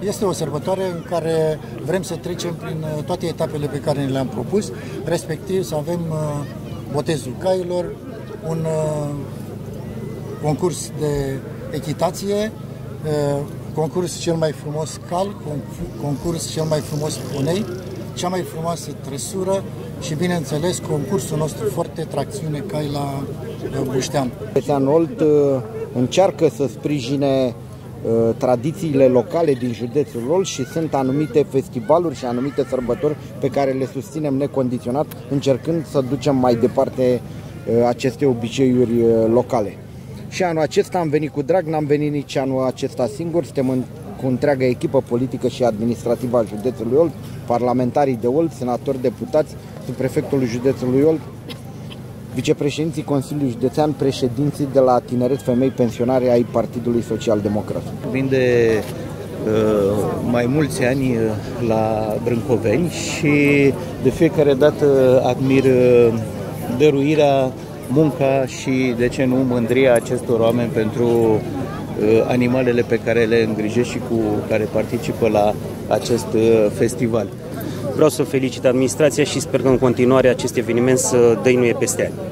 Este o sărbătoare în care vrem să trecem prin uh, toate etapele pe care ne le-am propus, respectiv să avem uh, botezul cailor, un uh, concurs de echitație, concurs cel mai frumos cal, concurs cel mai frumos punei, cea mai frumoasă trăsură și, bineînțeles, concursul nostru foarte tracțiune cai la Buștean. Olt încearcă să sprijine Uh, tradițiile locale din județul Lol și sunt anumite festivaluri și anumite sărbători pe care le susținem necondiționat, încercând să ducem mai departe uh, aceste obiceiuri uh, locale. Și anul acesta am venit cu drag, n-am venit nici anul acesta singur, suntem în, cu întreaga echipă politică și administrativă a județului Olt, parlamentarii de Olt, senatori, deputați, prefectul județului Olt, vicepreședinții Consiliului Județean, președinții de la Tineret Femei Pensionare ai Partidului Social Democrat. Vin de uh, mai mulți ani uh, la Brâncoveni și de fiecare dată admir uh, dăruirea, munca și, de ce nu, mândria acestor oameni pentru uh, animalele pe care le îngrijesc și cu care participă la acest uh, festival. Vreau să felicit administrația și sper că în continuare acest eveniment să dăinuie peste ani.